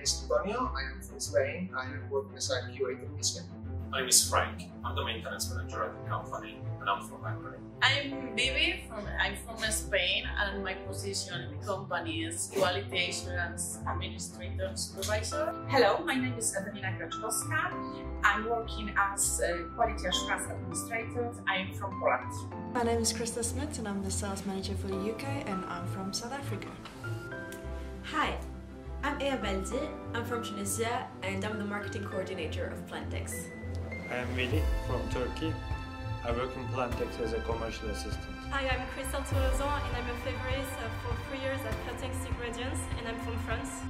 name is Antonio. I am from Spain. I am working as a QA technician. My name is Frank. I'm the maintenance manager at the company, and I'm from Hungary. I'm Vivi. From, I'm from Spain, and my position in the company is Quality Assurance Administrator Supervisor. Hello, my name is Ewelina Graczkowska. I'm working as a Quality Assurance Administrator. I'm from Poland. My name is Krista Smith, and I'm the sales manager for the UK, and I'm from South Africa. Hi, I'm Ea Beldi. I'm from Tunisia, and I'm the marketing coordinator of Plant-Ex. I'm Willy from Turkey. I work in Plant-Ex as a commercial assistant. Hi, I'm Christelle Tolozan and I'm a favorite uh, for three years at Plant-Ex Ingredients and I'm from France.